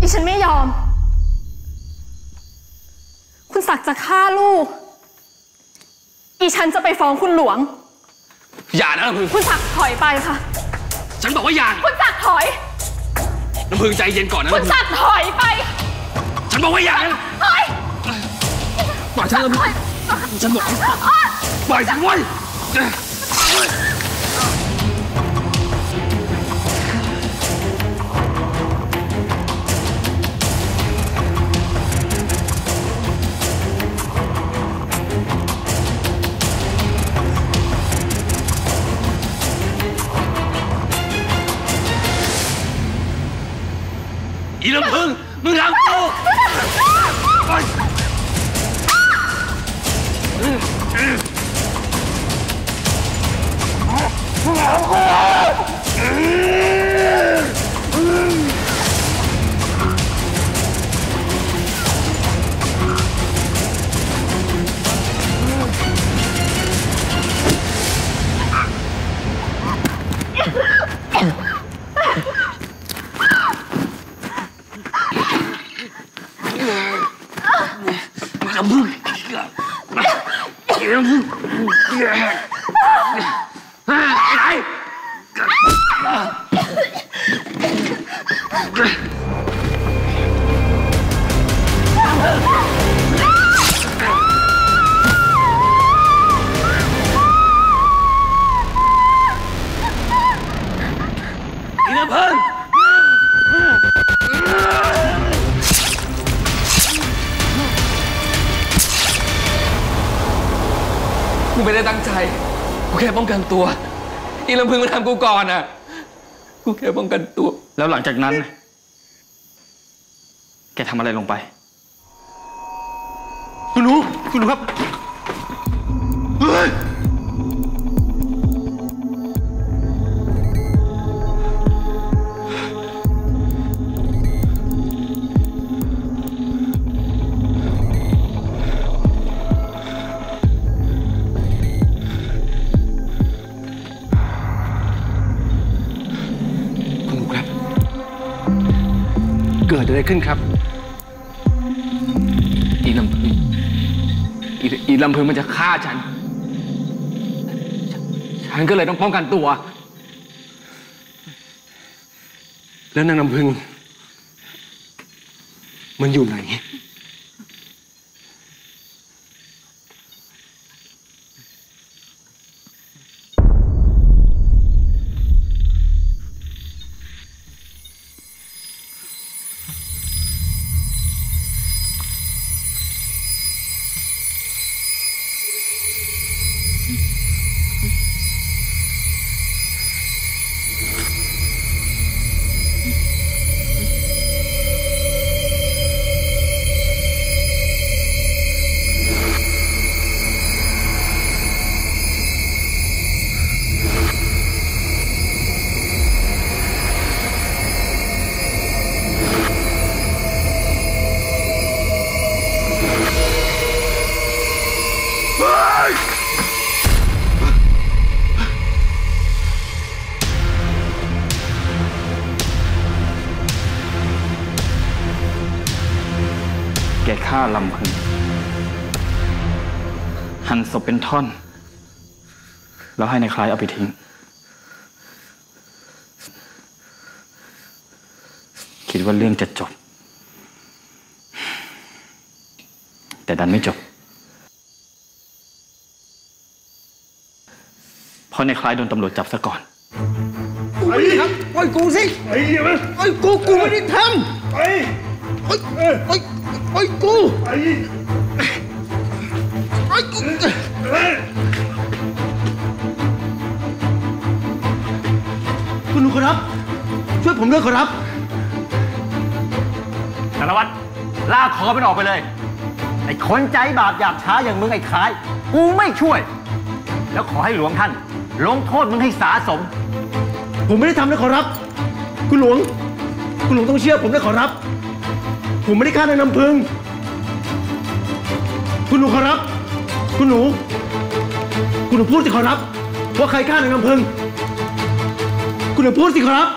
อีฉันไม่ยอม คุณศักดิ์จะฆ่าลูกอีฉันจะไปฟ้องคุณหลวง อย่านะลำพึงคุณศักดิ์ถอยไปค่ะ ฉันบอกว่าอย่า คุณศักดิ์ถอย ลำพึงใจเย็นก่อนนะคุณลำพึงศักดิ์ถอยไป ฉันบอกว่าอย่านะถอยปล่อยฉันลำพึงฉันบอกปล่อยฉันไว้ อีลำพึงมึงทำกูปล่อย ลำพึงอีลำพึง ไไม่ได้ตั้งใจ กูแค่ป้องกันตัว อีลำพึงมาทำกูก่อนอะ กูแค่ป้องกันตัว แล้วหลังจากนั้น แกทำอะไรลงไป คุณหนูคุณหนูครับ เกิดอะไรขึ้นครับ อีลำพึงอีอีลำพึงมันจะฆ่าฉัน ฉันก็เลยต้องป้องกันตัว แล้วนางลำพึง มันอยู่ไหน แกฆ่าลำพึงหั่นศพเป็นท่อน แล้วให้ในคล้ายเอาไปทิ้ง คิดว่าเรื่องจะจบ แต่ดันไม่จบ เพราะในายคล้ายโดนตำรวจจับซะก่อนปล่อยกูสิปล่อยกูกูไม่ได้ทำปล่อยปล่อยปล่อยกูปล่อยกูคุณหนูครับ ช่วยผมด้วยครับสารวัตรลากคอมันออกไปเลย ไอ้คนใจบาปหยาบช้าอย่างมึงไอ้คล้าย กูไม่ช่วย แล้วขอให้หลวงท่าน ลงโทษมึงให้สาสม ผมไม่ได้ทำนะขอรับ คุณหลวง คุณหลวงต้องเชื่อผมนะขอรับ ผมไม่ได้ฆ่านายนำพึ่งคุณหนูขอรับ คุณหนู คุณหนูพูดสิขอรับว่าใครฆ่านายนำพึ่งคุณหนูพูดสิขอรับ